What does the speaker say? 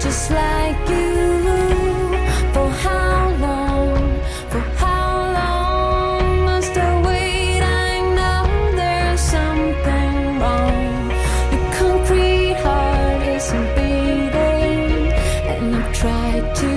just like you. For how long, for how long must I wait? I know there's something wrong. Your concrete heart isn't beating, and I've tried to.